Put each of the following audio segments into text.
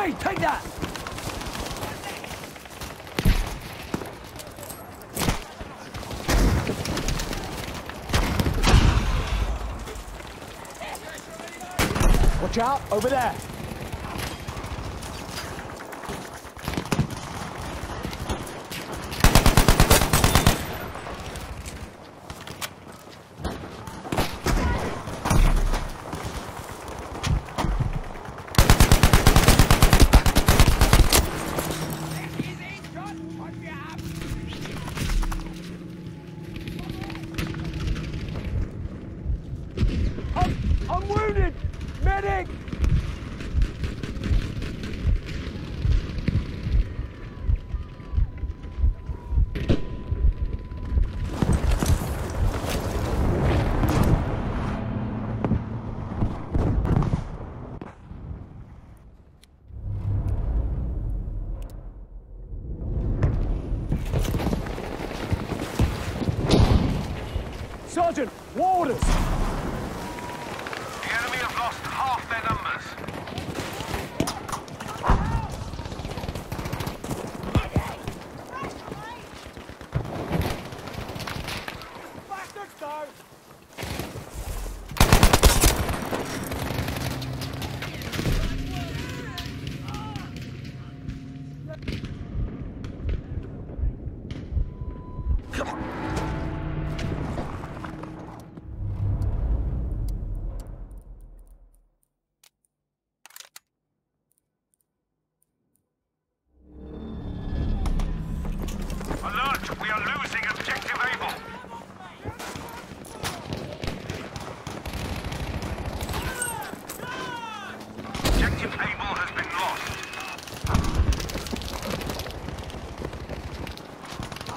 Take that! Watch out, over there. Sergeant, warders!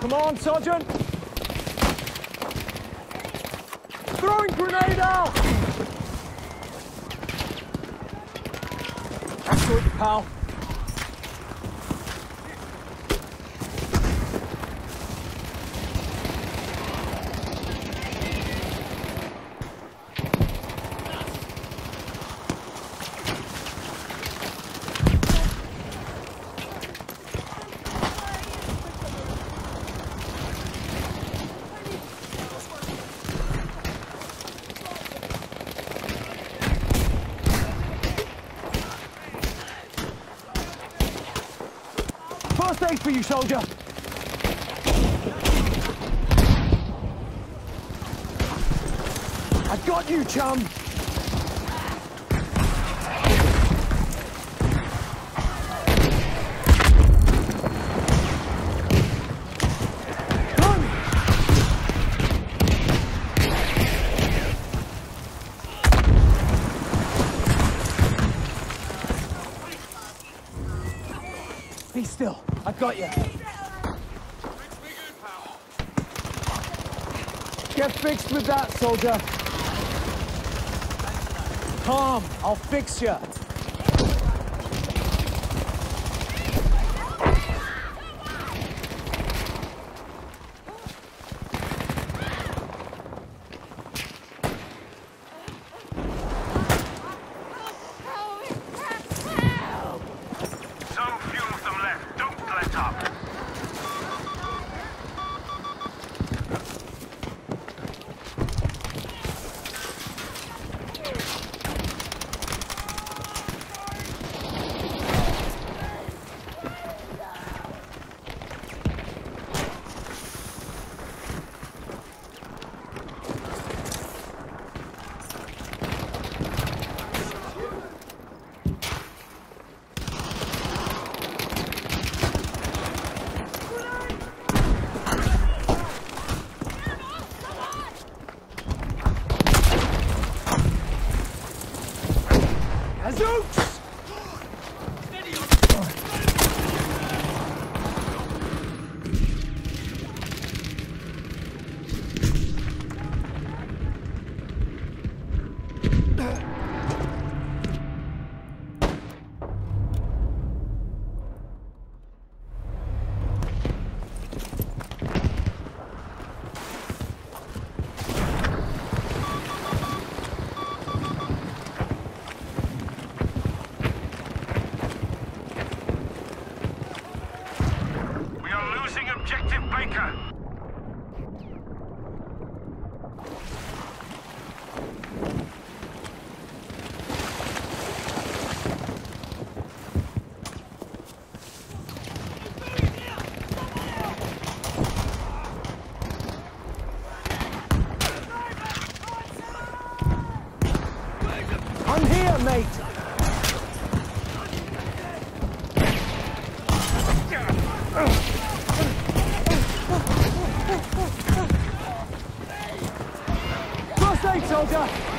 Come on, Sergeant! Throwing grenade out! Excellent, pal. First aid for you, soldier! I got you, chum! Still. I got you. Get fixed with that, soldier. Calm. I'll fix you. First aid, soldier.